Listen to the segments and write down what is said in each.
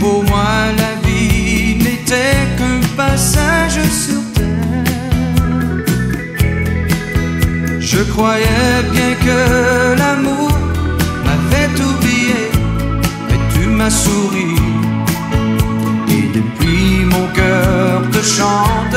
pour moi la vie n'était qu'un passage sur terre. Je croyais bien que l'amour m'avait oublié, mais tu m'as souri. Et depuis mon cœur te chante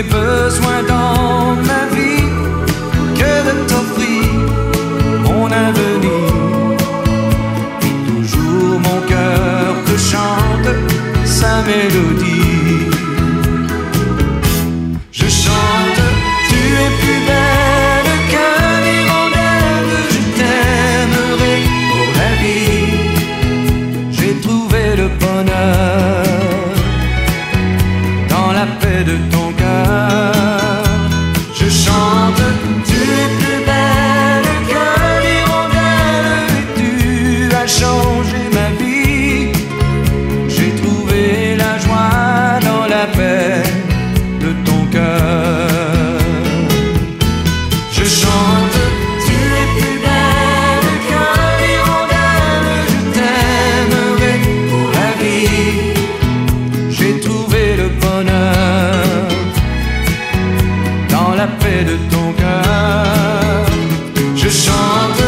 Je n'ai besoin dans ma vie que de t'offrir mon avenir. Et toujours mon cœur te chante sa mélodie. Je chante, tu es plus belle que l'hirondelle, je t'aimerai pour la vie. J'ai trouvé le bonheur changé ma vie. J'ai trouvé la joie dans la paix de ton cœur. Je chante, tu es plus belle que l'hirondelle, je t'aimerai pour la vie. J'ai trouvé le bonheur dans la paix de ton cœur. Je chante.